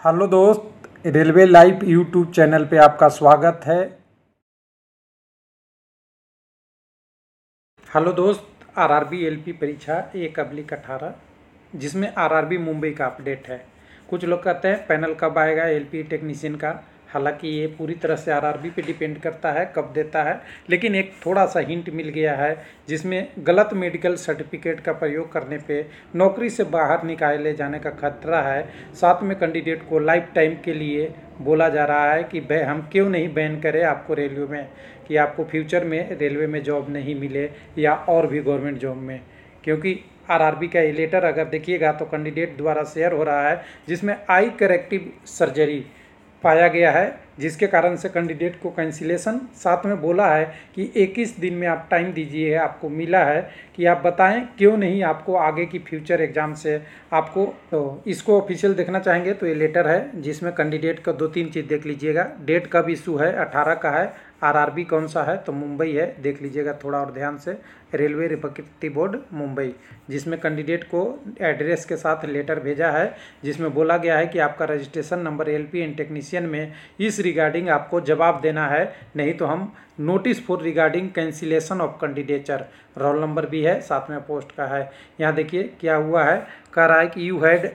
Hello दोस्त, railway live YouTube channel पे आपका स्वागत है। हेलो दोस्त, आरआरबी एलपी परीक्षा एक अब्लिक अठारह, जिसमें आरआरबी मुंबई का अपडेट है। कुछ लोग कहते हैं पैनल कब आएगा एलपी टेक्नीशियन का हालाँकि ये पूरी तरह से आरआरबी पे डिपेंड करता है, कब देता है, लेकिन एक थोड़ा सा हिंट मिल गया है, जिसमें गलत मेडिकल सर्टिफिकेट का प्रयोग करने पे नौकरी से बाहर निकाले जाने का खतरा है। साथ में कैंडिडेट को लाइफ टाइम के लिए बोला जा रहा है कि भाई हम क्यों नहीं बैन करें आपको रेलवे में, कि आपको फ्यूचर में रेलवे में जॉब नहीं मिले या और भी गवर्नमेंट जॉब में। क्योंकि आरआरबी का ये लेटर अगर देखिएगा तो कैंडिडेट द्वारा शेयर हो रहा है, जिसमें आई करेक्टिव सर्जरी पाया गया है। जिसके कारण से कैंडिडेट को कैंसिलेशन साथ में बोला है कि 21 दिन में आप टाइम दीजिए, आपको मिला है कि आप बताएँ क्यों नहीं आपको आगे की फ्यूचर एग्ज़ाम से आपको तो इसको ऑफिशियल देखना चाहेंगे तो ये लेटर है जिसमें कैंडिडेट का दो तीन चीज़ देख लीजिएगा। डेट कब इशू है 18 का है आरआरबी कौन सा है तो मुंबई है, देख लीजिएगा थोड़ा और ध्यान से। रेलवे रिपब्लिक बोर्ड, मुंबई, जिसमें कैंडिडेट को एड्रेस के साथ लेटर भेजा है, जिसमें बोला गया है कि आपका registration number LP and technician में इस रिगार्डिंग आपको जवाब देना है, नहीं तो हम notice for regarding cancellation of candidature roll number भी है, साथ में पोस्ट का है। यहाँ देखिए, क्या हुआ है? कह रहा है कि you had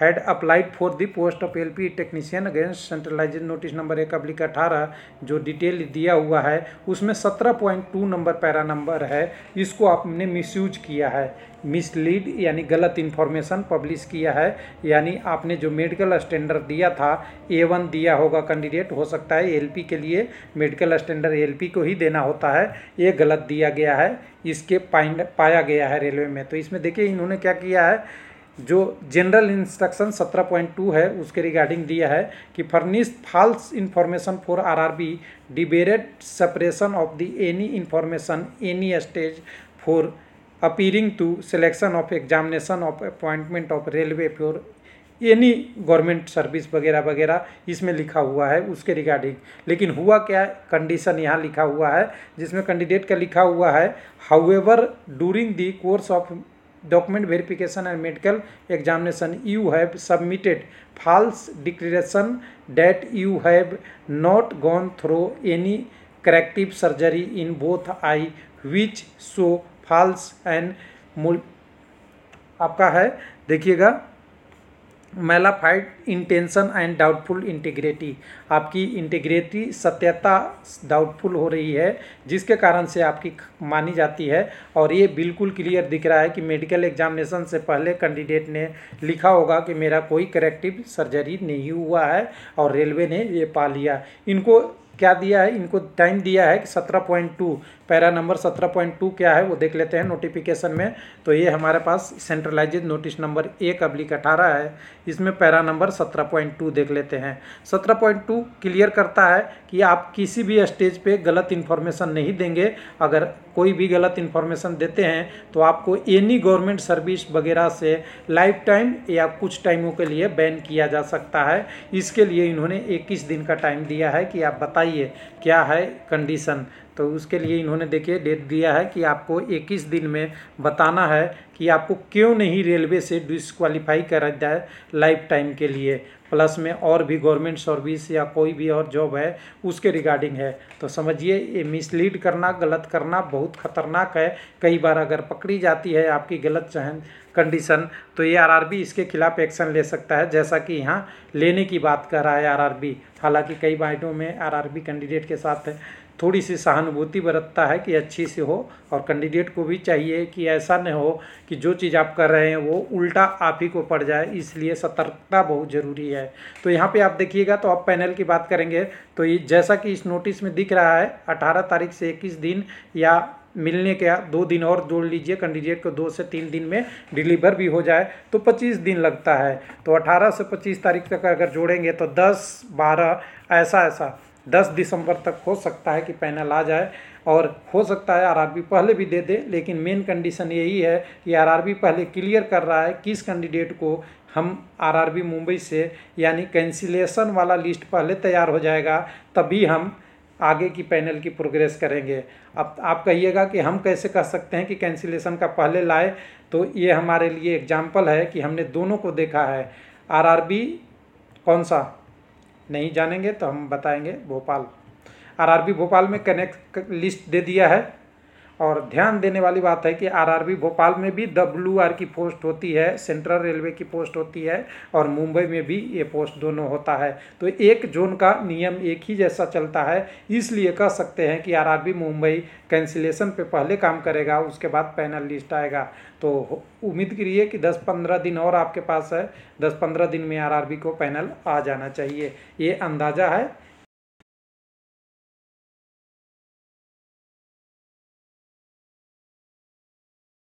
had applied for the post of L P technician against centralise notice number एक अब्लिक अठारह, जो डिटेल दिया हुआ है, उसमें सत्रह point two number para number है, इसको आपने मिसयूज किया है। मिसलीड यानी गलत इन्फॉर्मेशन पब्लिश किया है, यानी आपने जो मेडिकल स्टैंडर्ड दिया था ए वन दिया होगा कैंडिडेट हो सकता है एलपी के लिए मेडिकल स्टैंडर्ड एलपी को ही देना होता है, ये गलत दिया गया है, इसके पाइंड पाया गया है रेलवे में। तो इसमें देखिए इन्होंने क्या किया है जो जनरल इंस्ट्रक्शन 17.2 है, उसके रिगार्डिंग दिया है कि furnish false information for RRB debarred separation of the any information any stage for appearing to selection of examination of appointment of railway for any government service वगैरह वगैरह इसमें लिखा हुआ है, उसके रिगार्डिंग लेकिन हुआ क्या? कंडीशन यहाँ लिखा हुआ है, जिसमें कैंडिडेट का लिखा हुआ है however during the course of document verification and medical examination. You have submitted false declaration that. You have not gone through any corrective surgery in both eye which so false and मुल आपका है? देखिएगा। Mala fide intention and doubtful integrity आपकी integrity सत्यता doubtful हो रही है, जिसके कारण से आपकी मानी जाती है। और ये बिल्कुल क्लियर दिख रहा है कि मेडिकल एग्जामिनेशन से पहले कैंडिडेट ने लिखा होगा कि मेरा कोई करेक्टिव सर्जरी नहीं हुआ है और रेलवे ने ये पा लिया। इनको क्या दिया है? इनको टाइम दिया है कि सत्रह पॉइंट टू पैरा नंबर सत्रह पॉइंट टू क्या है वो देख लेते हैं नोटिफिकेशन में। तो ये हमारे पास सेंट्रलाइज नोटिस नंबर एक अब्लिक अठारह है। इसमें पैरा नंबर सत्रह पॉइंट टू देख लेते हैं। सत्रह पॉइंट टू क्लियर करता है कि आप किसी भी स्टेज पे गलत इन्फॉर्मेशन नहीं देंगे। अगर कोई भी गलत इन्फॉर्मेशन देते हैं तो आपको एनी गवर्नमेंट सर्विस वगैरह से लाइफ टाइम या कुछ टाइमों के लिए बैन किया जा सकता है। इसके लिए इन्होंने इक्कीस दिन का टाइम दिया है कि आप बताइए क्या है कंडीशन तो उसके लिए इन्होंने देखिए डेट दिया है कि आपको 21 दिन में बताना है कि आपको क्यों नहीं रेलवे से डिसक्वालीफाई करा जाए लाइफ टाइम के लिए? प्लस में और भी गवर्नमेंट सर्विस या कोई भी और जॉब है, उसके रिगार्डिंग है। तो समझिए, ये मिसलीड करना, गलत करना बहुत खतरनाक है। कई बार अगर पकड़ी जाती है आपकी गलत चहन कंडीशन तो ये आरआरबी इसके खिलाफ एक्शन ले सकता है। जैसा कि यहाँ लेने की बात कर रहा है आरआरबी हालाँकि कई बाइटों में आरआरबी कैंडिडेट के साथ थोड़ी सी सहानुभूति बरतता है कि अच्छी से हो और कैंडिडेट को भी चाहिए कि ऐसा न हो कि जो चीज़ आप कर रहे हैं वो उल्टा आप ही को पड़ जाए, इसलिए सतर्कता बहुत ज़रूरी है। तो यहाँ पे आप देखिएगा तो आप पैनल की बात करेंगे तो ये जैसा कि इस नोटिस में दिख रहा है, अठारह तारीख से इक्कीस दिन या मिलने के दो दिन और जोड़ लीजिए कैंडिडेट को दो से तीन दिन में डिलीवर भी हो जाए तो 25 दिन लगता है। तो 18 से 25 तारीख तक अगर जोड़ेंगे तो 10 12 ऐसा ऐसा दस दिसंबर तक हो सकता है कि पैनल आ जाए और हो सकता है आरआरबी पहले भी दे दे, लेकिन मेन कंडीशन यही है कि आरआरबी पहले क्लियर कर रहा है किस कैंडिडेट को हम आरआरबी मुंबई से, यानी कैंसिलेशन वाला लिस्ट पहले तैयार हो जाएगा, तभी हम आगे की पैनल की प्रोग्रेस करेंगे। अब आप कहिएगा कि हम कैसे कह सकते हैं कि कैंसिलेशन का पहले लाए तो ये हमारे लिए एग्ज़ाम्पल है कि हमने दोनों को देखा है। आरआरबी कौन सा? नहीं जानेंगे तो हम बताएँगे भोपाल। आरआरबी भोपाल में कनेक्ट लिस्ट दे दिया है। और ध्यान देने वाली बात है कि आरआरबी भोपाल में भी डब्ल्यू आर की पोस्ट होती है, सेंट्रल रेलवे की पोस्ट होती है और मुंबई में भी ये पोस्ट दोनों होता है। तो एक जोन का नियम एक ही जैसा चलता है, इसलिए कह सकते हैं कि आरआरबी मुंबई कैंसिलेशन पे पहले काम करेगा, उसके बाद पैनल लिस्ट आएगा। तो उम्मीद करिए कि 10-15 दिन और आपके पास है 10-15 दिन में आरआरबी को पैनल आ जाना चाहिए। ये अंदाज़ा है।